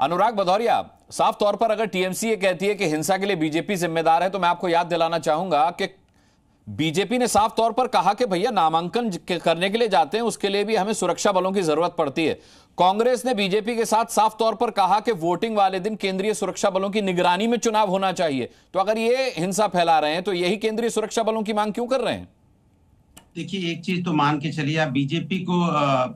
अनुराग भदौरिया, साफ़ तौर पर अगर टीएमसी ये कहती है कि हिंसा के लिए बीजेपी जिम्मेदार है तो मैं आपको याद दिलाना चाहूँगा कि बीजेपी ने साफ़ तौर पर कहा कि भैया नामांकन करने के लिए जाते हैं, उसके लिए भी हमें सुरक्षा बलों की ज़रूरत पड़ती है। कांग्रेस ने बीजेपी के साथ साफ़ तौर पर कहा कि वोटिंग वाले दिन केंद्रीय सुरक्षा बलों की निगरानी में चुनाव होना चाहिए। तो अगर ये हिंसा फैला रहे हैं तो यही केंद्रीय सुरक्षा बलों की मांग क्यों कर रहे हैं? देखिए एक चीज़ तो मान के चलिए आप बीजेपी को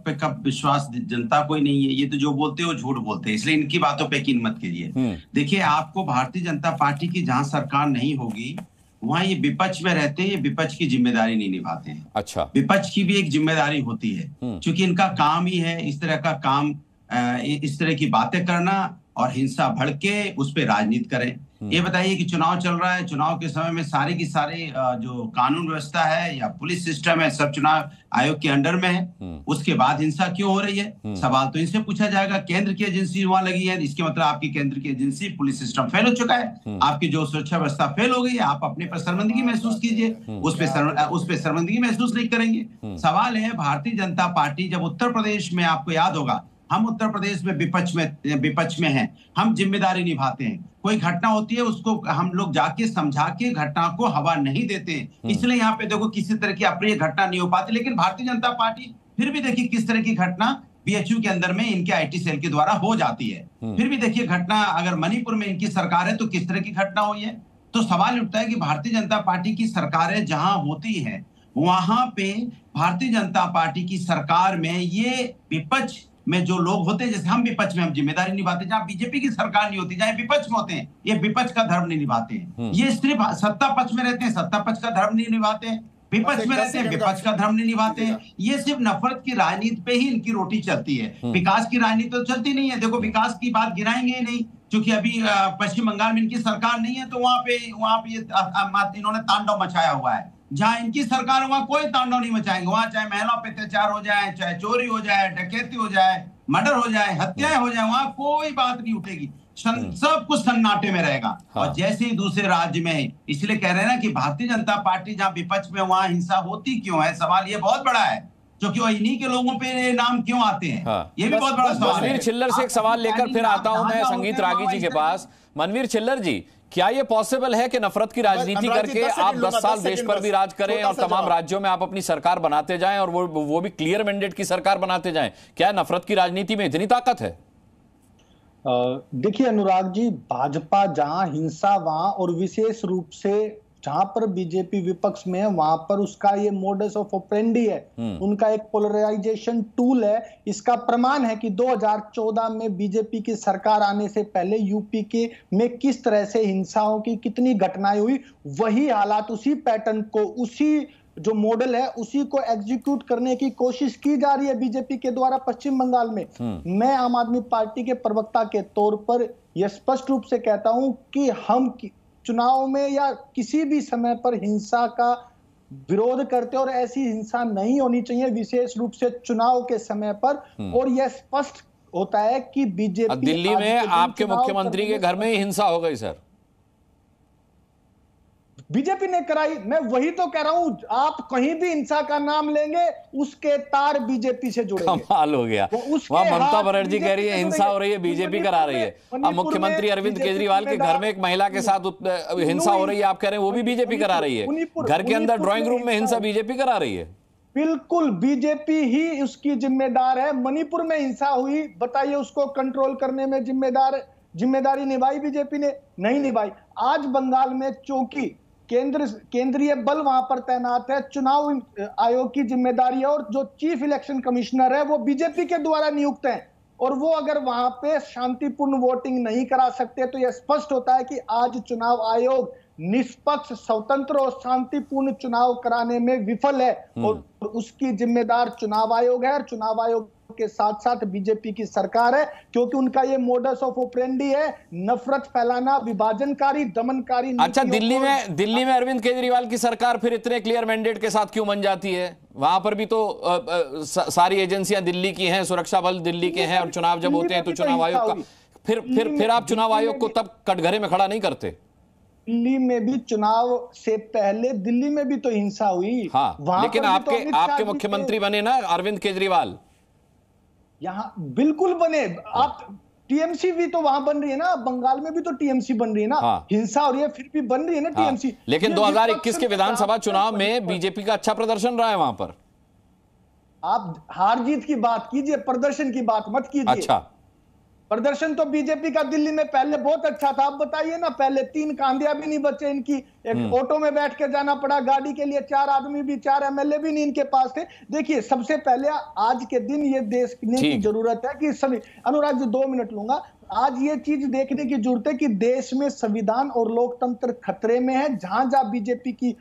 पे कब विश्वास जनता कोई नहीं है ये तो जो बोलते हैं वो झूठ बोलते हैं इसलिए इनकी बातों पे यकीन मत कीजिए हम्म। देखिए आपको भारतीय जनता पार्टी की जहाँ सरकार नहीं होगी वहाँ ये विपक्ष में रहते हैं ये विपक्ष की ज़िम्मेदारी नहीं निभाते हैं अच्छा विपक्ष की भी एक ज़िम्मेदारी होती है हम्म। क्योंकि इनका काम ही है इस तरह का काम इस तरह की बातें करना और हिंसा भड़के उस पर राजनीति करें। ये बताइए कि चुनाव चल रहा है चुनाव के समय में सारी की सारी जो कानून व्यवस्था है या पुलिस सिस्टम है सब चुनाव आयोग के अंडर में है। हम्म। उसके बाद हिंसा क्यों हो रही है? हम्म। सवाल तो इनसे पूछा जाएगा। केंद्र की एजेंसी वहाँ लगी है। इसके मतलब आपकी केंद्र की एजेंसी पुलिस सिस्टम फेल हो चुका है। हम्म। आपकी जो सुरक्षा व्यवस्था फेल हो गई है आप अपने पर शर्मंदगी महसूस कीजिए। उस पर उस पर शर्मंदगी महसूस नहीं करेंगे। सवाल है भारतीय जनता पार्टी जब उत्तर प्रदेश में आपको याद होगा हम उत्तर प्रदेश में विपक्ष में विपक्ष में हैं। हम ज़िम्मेदारी निभाते हैं। कोई घटना होती है उसको हम लोग जाके समझा के घटना को हवा नहीं देते हम्म। इसलिए यहाँ पे देखो किसी तरह की अप्रिय घटना नहीं हो पाती लेकिन भारतीय जनता पार्टी फिर भी देखिए किस तरह की घटना बीएचयू के अंदर में इनके आईटी सेल के द्वारा हो जाती है। हम्म। फिर भी देखिए घटना अगर मणिपुर में इनकी सरकार है तो किस तरह की घटना हुई है? तो सवाल उठता है कि भारतीय जनता पार्टी की सरकारें जहाँ होती है वहाँ पे भारतीय जनता पार्टी की सरकार में ये विपक्ष में जो लोग होते हैं जैसे हम विपक्ष में हम ज़िम्मेदारी निभाते हैं जहाँ बीजेपी की सरकार नहीं होती जहाँ विपक्ष में होते हैं ये विपक्ष का धर्म नहीं निभाते हैं। हम्म। ये सिर्फ़ सत्ता पक्ष में रहते हैं सत्ता पक्ष का धर्म नहीं निभाते हैं विपक्ष में रहते हैं विपक्ष का धर्म नहीं निभाते हैं। ये सिर्फ़ नफरत की राजनीति पे ही इनकी रोटी चलती है। हम्म। विकास की राजनीति तो चलती नहीं है। देखो विकास की बात गिराएँगे ही नहीं क्योंकि अभी पश्चिम बंगाल में इनकी सरकार नहीं है तो वहाँ पे वहाँ पे इन्होंने तांडव मचाया हुआ है। जहाँ इनकी सरकार वहाँ कोई तांडव नहीं मचाएँगे। वहाँ चाहे महिलाओं पे अत्याचार हो जाए चाहे चोरी हो जाए डकैती हो जाए मर्डर हो जाए हत्याएँ हो जाए वहाँ कोई बात नहीं उठेगी। हम्म। सब कुछ सन्नाटे में रहेगा। हाँ। और जैसे ही दूसरे राज्य में इसलिए कह रहे हैं ना कि भारतीय जनता पार्टी जहाँ विपक्ष में वहाँ हिंसा होती क्यों है? सवाल ये बहुत बड़ा है क्योंकि वो इन्हीं के लोगों पे नाम क्यों आते हैं? हाँ। ये भी बहुत बड़ा सवाल है। छिल्लर से एक सवाल लेकर फिर आता हूँ मैं संगीत रागी जी के पास। मनवीर छिल्लर जी क्या ये पॉसिबल है कि नफरत की राजनीति करके आप दस साल देश पर भी राज करें और तमाम राज्यों में आप अपनी सरकार बनाते जाएँ और वो वो भी क्लियर मैंडेट की सरकार बनाते जाएँ। क्या नफरत की राजनीति में इतनी ताकत है? देखिए अनुराग जी भाजपा जहाँ हिंसा वहाँ और विशेष रूप से जहाँ पर बीजेपी विपक्ष में है वहाँ पर उसका ये मोडस ऑफ़ ओपेंडी है हम्म। उनका एक पोलराइजेशन टूल है इसका प्रमाण है कि 2014 में बीजेपी की सरकार आने से पहले यूपी के में किस तरह से हिंसाओं की कितनी घटनाएँ हुई वही हालात उसी पैटर्न को उसी जो मॉडल है उसी को एग्जीक्यूट करने की कोशिश की जा रही है बीजेपी के द्वारा पश्चिम बंगाल में हम्म। मैं आम आदमी पार्टी के प्रवक्ता के तौर पर यह स्पष्ट रूप से कहता हूँ कि हम चुनाव में या किसी भी समय पर हिंसा का विरोध करते और ऐसी हिंसा नहीं होनी चाहिए विशेष रूप से चुनाव के समय पर हम्म। और यह स्पष्ट होता है कि बीजेपी दिल्ली में आपके मुख्यमंत्री के घर में ही हिंसा हो गई सर बीजेपी ने कराई। मैं वही तो कह रहा हूँ आप कहीं भी हिंसा का नाम लेंगे उसके तार बीजेपी से जुड़े कमाल हो गया। वहाँ ममता बनर्जी कह रही है हिंसा हो रही है बीजेपी करा रही है। अब मुख्यमंत्री अरविंद केजरीवाल के घर में एक महिला के साथ हिंसा हो रही है आप कह रहे हैं वो भी बीजेपी करा रही है। घर के अंदर ड्रॉइंग रूम में हिंसा बीजेपी करा रही है। बिल्कुल बीजेपी ही उसकी जिम्मेदार है। मणिपुर में हिंसा हुई बताइए उसको कंट्रोल करने में जिम्मेदार ज़िम्मेदारी निभाई बीजेपी ने? नहीं निभाई। आज बंगाल में चौकी केंद्र केंद्रीय बल वहाँ पर तैनात है। चुनाव आयोग की ज़िम्मेदारी है और जो चीफ इलेक्शन कमिश्नर है वो बीजेपी के द्वारा नियुक्त है। और वो अगर वहाँ पे शांतिपूर्ण वोटिंग नहीं करा सकते तो यह स्पष्ट होता है कि आज चुनाव आयोग निष्पक्ष स्वतंत्र और शांतिपूर्ण चुनाव कराने में विफल है। हम्म। और उसकी जिम्मेदार चुनाव आयोग है और चुनाव आयोग के साथ साथ बीजेपी की सरकार है क्योंकि उनका ये मोडस ऑफ़ ओपरेंडी है नफरत फैलाना विभाजनकारी दमनकारी अच्छा दिल्ली में दिल्ली में अरविंद केजरीवाल की सरकार फिर इतने क्लियर मैंडेट के साथ क्यों बन जाती है? वहाँ पर भी तो आ, आ, सारी एजेंसियाँ दिल्ली की हैं सुरक्षा बल दिल्ली के हैं और चुनाव जब होते हैं तो, तो चुनाव आयोग का फिर फिर फिर आप चुनाव आयोग को तब कटघरे में खड़ा नहीं करते? दिल्ली में भी चुनाव से पहले दिल्ली में भी तो हिंसा हुई। हाँ लेकिन तो आपके तो आपके मुख्यमंत्री बने ना अरविंद केजरीवाल। यहाँ बिल्कुल बने। आप टीएमसी भी तो वहाँ बन रही है ना बंगाल में भी तो टीएमसी बन रही है ना। हाँ। हिंसा और ये फिर भी बन रही है ना हाँ, टीएमसी। लेकिन ये 2021 विपक्ष के विधानसभा चुनाव में बीजेपी का अच्छा प्रदर्शन रहा है वहाँ पर। आप हार जीत की बात कीजिए प्रदर्शन की बात मत कीजिए। अच्छा। प्रदर्शन तो बीजेपी का दिल्ली में पहले बहुत अच्छा था। आप बताइए ना पहले तीन कांदिया भी नहीं बचे इनकी। हम्म। एक ऑटो में बैठ के जाना पड़ा गाड़ी के लिए चार आदमी भी चार एमएलए भी नहीं इनके पास थे। देखिए सबसे पहले आज के दिन ये देश की ज़रूरत है कि सभी अनुराग जी दो मिनट लूँगा। आज ये चीज़ देखने की ज़रूरत है कि देश में संविधान और लोकतंत्र खतरे में है जहाँ जहाँ बीजेपी की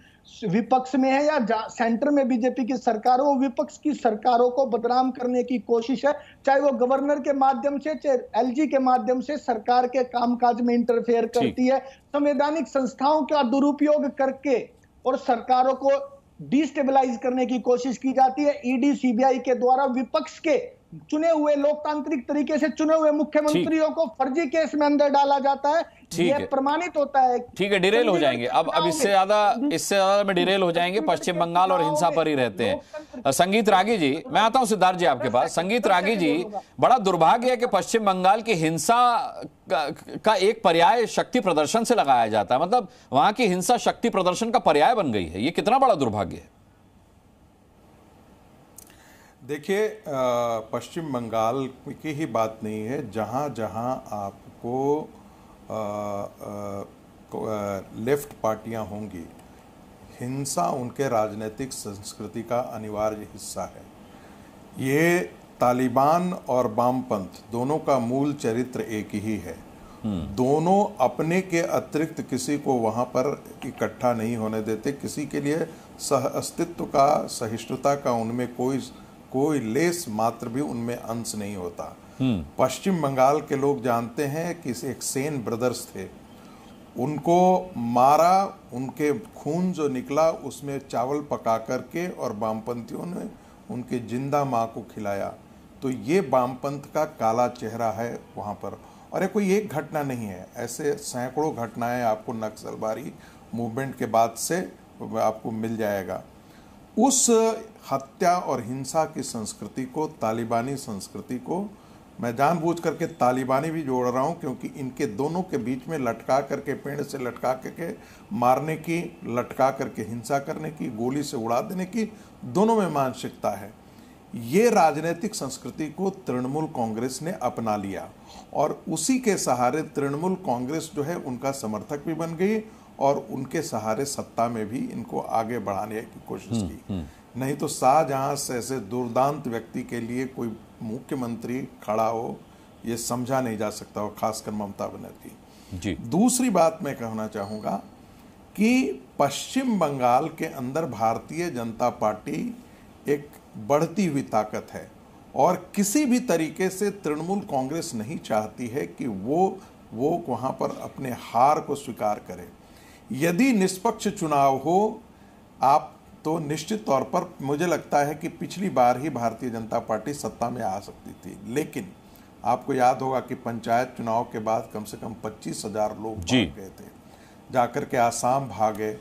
विपक्ष में है या सेंटर में बीजेपी की सरकार हो विपक्ष की सरकारों को बदनाम करने की कोशिश है। चाहे वो गवर्नर के माध्यम से चाहे एलजी के माध्यम से सरकार के कामकाज में इंटरफेयर करती है। संवैधानिक संस्थाओं का दुरुपयोग करके और सरकारों को डिस्टेबलाइज करने की कोशिश की जाती है। ईडी सीबीआई के द्वारा विपक्ष के चुने हुए लोकतांत्रिक तरीके से चुने हुए मुख्यमंत्रियों को फर्जी केस में अंदर डाला जाता है। ठीक है। प्रमाणित होता है। ठीक है डिरेल हो जाएँगे। अब अब इससे ज़्यादा इससे ज़्यादा में डिरेल हो जाएँगे पश्चिम बंगाल और हिंसा पर ही रहते हैं। संगीत रागी जी मैं आता हूँ सिद्धार्थ जी आपके पास। संगीत रागी जी बड़ा दुर्भाग्य है कि पश्चिम बंगाल की हिंसा का, एक पर्याय शक्ति प्रदर्शन से लगाया जाता है। मतलब वहाँ की हिंसा शक्ति प्रदर्शन का पर्याय बन गई है। ये कितना बड़ा दुर्भाग्य है। देखिए पश्चिम बंगाल की ही बात नहीं है। जहाँ जहाँ आपको लेफ़्ट पार्टियाँ होंगी हिंसा उनके राजनीतिक संस्कृति का अनिवार्य हिस्सा है। ये तालिबान और वामपंथ दोनों का मूल चरित्र एक ही है। दोनों अपने के अतिरिक्त किसी को वहाँ पर इकट्ठा नहीं होने देते। किसी के लिए सह अस्तित्व का सहिष्णुता का उनमें कोई कोई लेस मात्र भी उनमें अंश नहीं होता। पश्चिम बंगाल के लोग जानते हैं कि एक सेन ब्रदर्स थे। उनको मारा उनके खून जो निकला उसमें चावल पका करके और वामपंथियों ने उनके ज़िंदा माँ को खिलाया। तो ये वामपंथ का काला चेहरा है वहाँ पर। और ये कोई एक घटना नहीं है। ऐसे सैकड़ों घटनाएँ आपको नक्सलबारी मूवमेंट के बाद से आपको मिल जाएगा। उस हत्या और हिंसा की संस्कृति को, तालिबानी संस्कृति को मैं जानबूझ करके तालिबानी भी जोड़ रहा हूँ, क्योंकि इनके दोनों के बीच में लटका करके, पेड़ से लटका करके, मारने की, लटका करके, हिंसा करने की, गोली से उड़ा देने की दोनों में मानसिकता है। ये राजनीतिक संस्कृति को तृणमूल कांग्रेस ने अपना लिया और उसी के सहारे तृणमूल कांग्रेस जो है उनका समर्थक भी बन गई और उनके सहारे सत्ता में भी इनको आगे बढ़ाने की कोशिश की। नहीं तो शाहजहां से ऐसे दुर्दांत व्यक्ति के लिए कोई मुख्यमंत्री खड़ा हो ये समझा नहीं जा सकता और खासकर ममता बनर्जी। जी। दूसरी बात मैं कहना चाहूँगा कि पश्चिम बंगाल के अंदर भारतीय जनता पार्टी एक बढ़ती हुई ताकत है और किसी भी तरीके से तृणमूल कांग्रेस नहीं चाहती है कि वो वो वहाँ पर अपने हार को स्वीकार करे। यदि निष्पक्ष चुनाव हो आप तो निश्चित तौर पर मुझे लगता है कि पिछली बार ही भारतीय जनता पार्टी सत्ता में आ सकती थी। लेकिन आपको याद होगा कि पंचायत चुनाव के बाद कम से कम पच्चीस हज़ार लोग जी। भाग गए थे। जाकर के आसाम भागे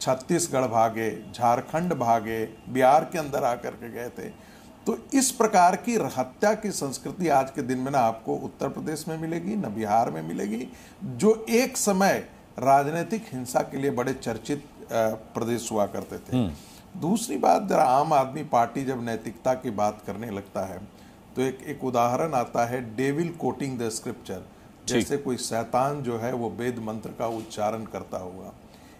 छत्तीसगढ़ भागे झारखंड भागे बिहार के अंदर आकर के गए थे। तो इस प्रकार की हत्या की संस्कृति आज के दिन में ना आपको उत्तर प्रदेश में मिलेगी न बिहार में मिलेगी। जो एक समय राजनीतिक हिंसा के लिए बड़े चर्चित प्रदेश हुआ करते थे। दूसरी बात जरा आम आदमी पार्टी जब नैतिकता की बात करने लगता है तो एक एक उदाहरण आता है डेविल कोटिंग द स्क्रिप्चर। जैसे कोई शैतान जो है वो वेद मंत्र का उच्चारण करता हुआ।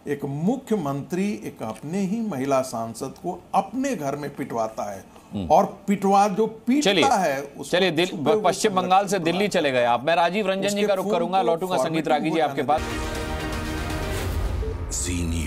एक मुख्यमंत्री एक अपने ही महिला सांसद को अपने घर में पिटवाता है और पिटवा जो पीटता है चलिए पश्चिम बंगाल से दिल्ली चले गए आप। मैं राजीव रंजन जी का रुख करूँगा लौटूँगा संगीत रागी जी आपके पास। Zini